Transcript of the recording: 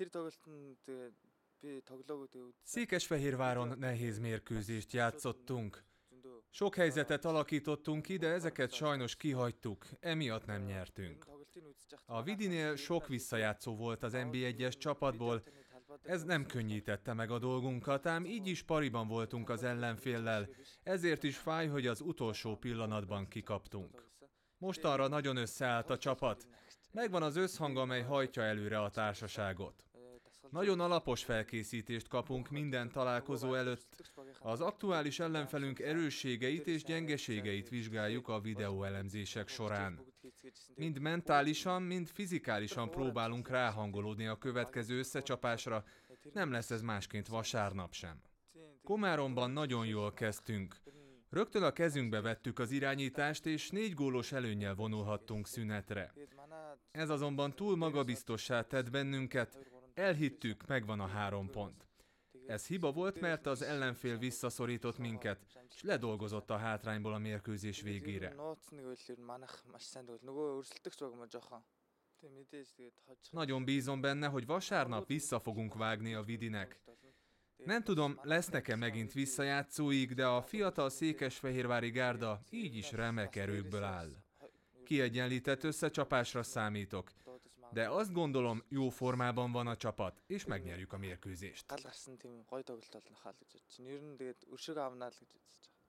Тэр тоглолтод тэгээ би тоглоагүй тэгээ үз- Székesfehérváron nehéz mérkőzést játszottunk. зөндөө Sok helyzetet alakítottunk ki, de ezeket sajnos kihagytuk, emiatt nem nyertünk. тоглолтыг үзэж явахдаа A Vidinél sok visszajátszó volt az NB1-es csapatból, ez nem könnyítette meg a dolgunkat, ám így is pariban voltunk az ellenféllel, ezért is fáj, hogy az utolsó pillanatban kikaptunk. Mostanra nagyon összeállt a csapat. Megvan az összhang, amely hajtja előre a társaságot. Nagyon alapos felkészítést kapunk minden találkozó előtt. Az aktuális ellenfelünk erősségeit és gyengeségeit vizsgáljuk a videóelemzések során. Mind mentálisan, mind fizikálisan próbálunk ráhangolódni a következő összecsapásra, nem lesz ez másként vasárnap sem. Komáromban nagyon jól kezdtünk. Rögtön a kezünkbe vettük az irányítást, és négy gólos előnnyel vonulhattunk szünetre. Ez azonban túl magabiztossá tett bennünket, Elhittük, megvan a három pont. Ez hiba volt, mert az ellenfél visszaszorított minket, és ledolgozott a hátrányból a mérkőzés végére. Nagyon bízom benne, hogy vasárnap vissza fogunk vágni a Vidinek. Nem tudom, lesz nekem megint visszajátszóig, de a fiatal székesfehérvári gárda így is remek erőkből áll. Kiegyenlített összecsapásra számítok, de azt gondolom, jó formában van a csapat, és megnyerjük a mérkőzést. гал гарсан тийм гоё тоглолт болно хаа л гэж бодчих. Ер нь тэгээд өршөг авнаа л гэж бодож байгаа.